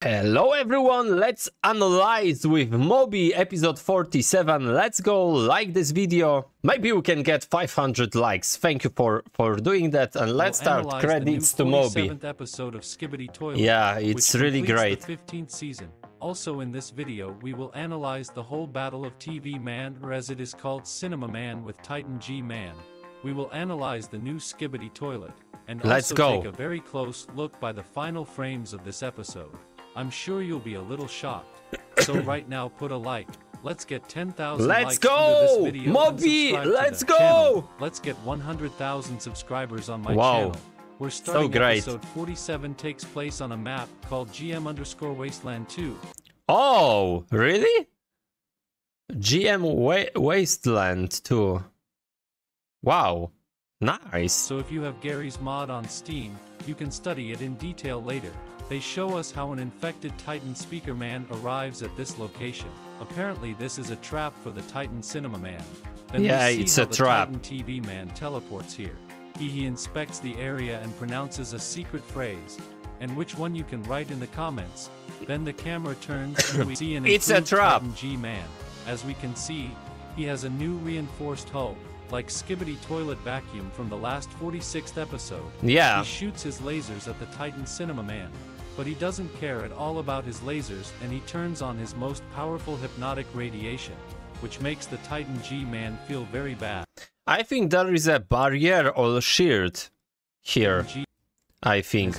Hello everyone, let's analyze with Moby episode 47. Let's go like this video. Maybe we can get 500 likes. Thank you for for doing that and let's We'll start credits to Moby. 47th episode of Skibidi Toilet. Yeah, it's really great. The 15th season. Also in this video, we will analyze the whole battle of TV Man, or as it is called Cinema Man with Titan G Man. We will analyze the new Skibidi Toilet, and Let's also go. take a very close look by the final frames of this episode. I'm sure you'll be a little shocked. So right now, put a like. Let's get 10,000 Let's likes go! under this video Moby, let's go! channel. Let's get 100,000 subscribers on my Wow. channel. We're starting great. episode 47 takes place on a map called GM underscore Wasteland 2. Oh, really? GM Wa- Wasteland 2. Wow, nice. So if you have Garry's Mod on Steam, you can study it in detail later. They show us how an infected Titan Speaker Man arrives at this location. Apparently this is a trap for the Titan Cinema Man. Then we Yeah, see it's how a the trap. Titan TV Man teleports here. He, he inspects the area and pronounces a secret phrase, and which one you can write in the comments. Then the camera turns and we see an It's a trap. Titan G-Man. As we can see, he has a new reinforced hull, like Skibidi Toilet Vacuum from the last 46th episode. Yeah, He shoots his lasers at the Titan Cinema Man, but he doesn't care at all about his lasers and he turns on his most powerful hypnotic radiation, which makes the Titan G-Man feel very bad. I think there is a barrier or shield here. G I think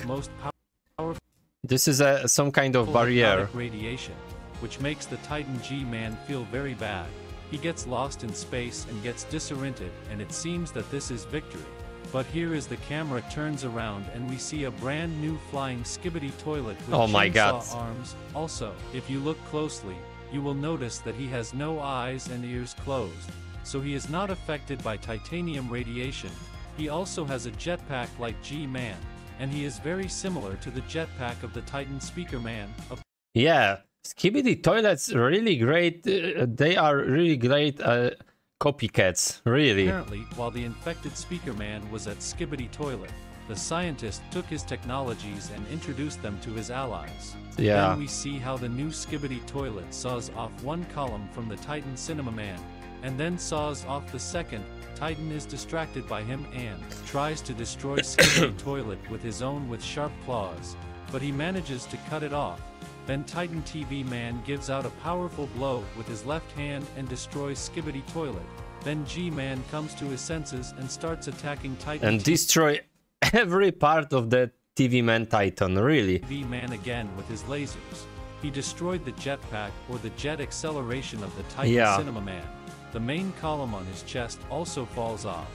this is a some kind of barrier. radiation, which makes the Titan G-Man feel very bad. He gets lost in space and gets disoriented, and it seems that this is victory. But here is the camera turns around and we see a brand new flying skibidi toilet with Oh my chainsaw God. arms. Also, if you look closely, you will notice that he has no eyes and ears closed, so he is not affected by titanium radiation. He also has a jetpack like G-Man, and he is very similar to the jetpack of the Titan Speaker Man. Yeah, Skibidi toilets really great. uh, they are really great uh, copycats. Really. Apparently, while the infected Speaker Man was at Skibidi Toilet, the scientist took his technologies and introduced them to his allies. Yeah. Then we see how the new Skibidi Toilet saws off one column from the Titan Cinema Man, and then saws off the second. Titan is distracted by him and tries to destroy Skibidi Toilet with his own with sharp claws, but he manages to cut it off. Then Titan TV Man gives out a powerful blow with his left hand and destroys Skibidi Toilet. Then G-Man comes to his senses and starts attacking Titan And destroy every part of the TV Man Titan. Really. TV Man again with his lasers. He destroyed the jetpack or the jet acceleration of the Titan Yeah. Cinema Man. The main column on his chest also falls off.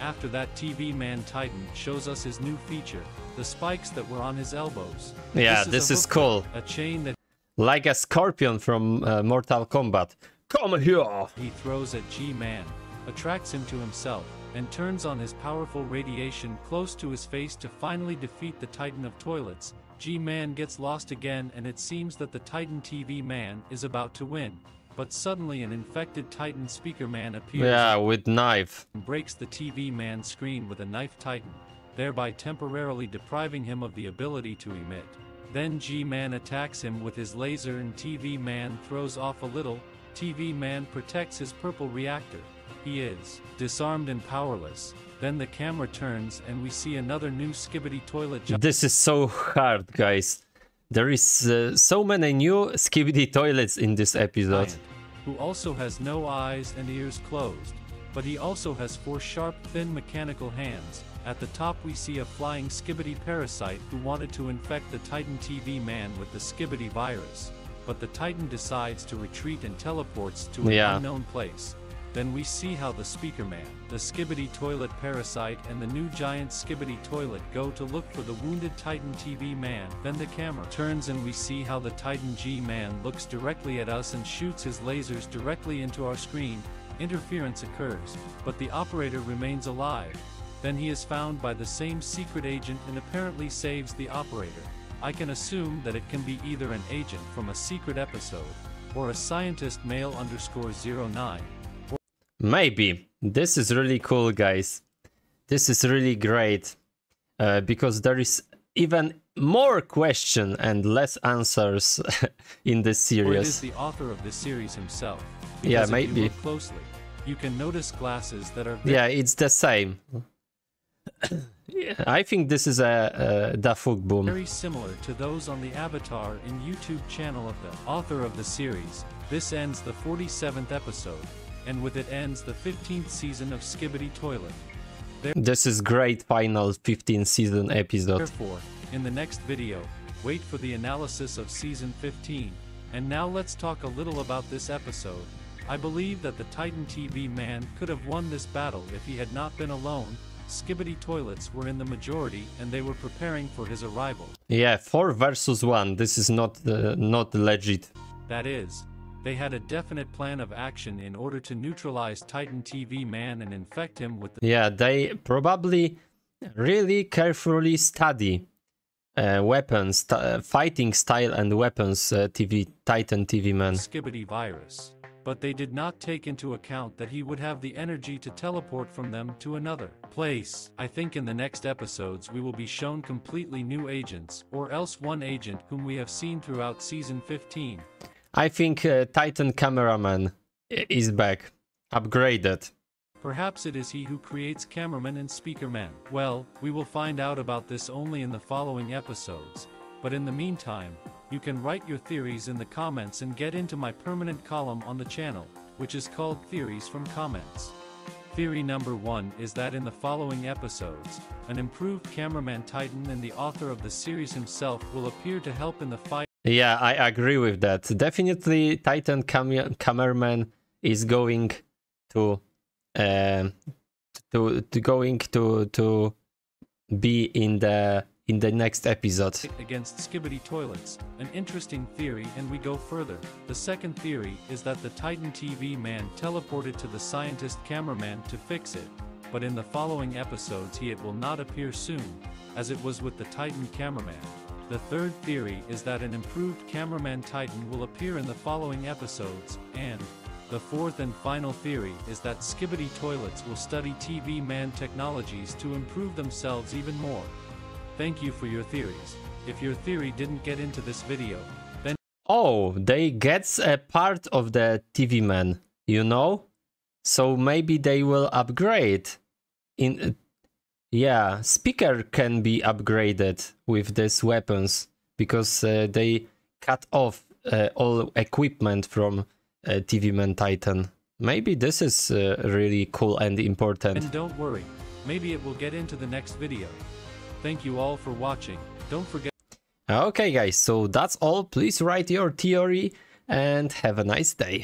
After that TV Man Titan shows us his new feature, the spikes that were on his elbows. Yeah, a this is hook cool. A chain that Like a scorpion from uh, Mortal Kombat. Come here. he throws at G-Man, attracts him to himself, and turns on his powerful radiation close to his face to finally defeat the Titan of Toilets. G-Man gets lost again and it seems that the Titan TV Man is about to win. But suddenly an infected Titan Speaker Man appears Yeah, with knife. and breaks the TV Man screen with a knife Titan, thereby temporarily depriving him of the ability to emit. Then G-Man attacks him with his laser and TV Man throws off a little, TV Man protects his purple reactor. He is disarmed and powerless. Then the camera turns and we see another new Skibidi Toilet This is so hard, guys. There is uh, so many new Skibidi toilets in this episode. giant, who also has no eyes and ears closed, but he also has four sharp, thin mechanical hands. At the top we see a flying Skibidi parasite who wanted to infect the Titan TV man with the Skibidi virus, but the Titan decides to retreat and teleports to an Yeah. unknown place. Then we see how the Speaker Man, the Skibidi Toilet Parasite, and the new giant Skibidi Toilet go to look for the wounded Titan TV Man. Then the camera turns and we see how the Titan G Man looks directly at us and shoots his lasers directly into our screen. Interference occurs, but the operator remains alive. Then he is found by the same secret agent and apparently saves the operator. I can assume that it can be either an agent from a secret episode, or a scientist male underscore 09, Maybe. This is really cool, guys. This is really great. Uh, because there is even more question and less answers in this Or it is series. the author of this series himself. Yeah, Because if maybe. You look closely. You can notice glasses that are Yeah, it's the same. Yeah, I think this is a, a Dafuk boom. very similar to those on the Avatar in YouTube channel of the author of the series. This ends the 47th episode, and with it ends the 15th season of Skibidi Toilet. This is great final 15 season episode. Therefore, in the next video, wait for the analysis of season 15. And now let's talk a little about this episode. I believe that the Titan TV man could have won this battle if he had not been alone. Skibidi toilets were in the majority and they were preparing for his arrival. Yeah, 4 versus 1. This is not uh, not legit. That is, they had a definite plan of action in order to neutralize Titan TV man and infect him with the Yeah, they probably really carefully study uh, weapons, uh, fighting style and weapons. Uh, TV Titan TV man. Skibidi virus. But they did not take into account that he would have the energy to teleport from them to another place. I think in the next episodes we will be shown completely new agents, or else one agent whom we have seen throughout season 15. I think uh, Titan cameraman is back, upgraded. Perhaps it is he who creates cameraman and speakerman. Well, we will find out about this only in the following episodes. But in the meantime, you can write your theories in the comments and get into my permanent column on the channel, which is called Theories from Comments. Theory number one is that in the following episodes, an improved cameraman Titan and the author of the series himself will appear to help in the fight Yeah, I agree with that. Definitely, Titan cam- cameraman is going to, um to, to going to to be in the in the next episode. against skibidi toilets, an interesting theory and we go further. The second theory is that the Titan TV man teleported to the scientist cameraman to fix it, but in the following episodes he it will not appear soon, as it was with the Titan cameraman. The third theory is that an improved cameraman Titan will appear in the following episodes, and the fourth and final theory is that Skibidi Toilets will study TV man technologies to improve themselves even more. Thank you for your theories. If your theory didn't get into this video, then Oh, they gets a part of the TV man, you know? So maybe they will upgrade. In uh, yeah, speaker can be upgraded with these weapons because uh, they cut off uh, all equipment from uh, TV man Titan. Maybe this is uh, really cool and important. and don't worry, maybe it will get into the next video. Thank you all for watching. Don't forget Okay, guys, so that's all. Please write your theory and have a nice day.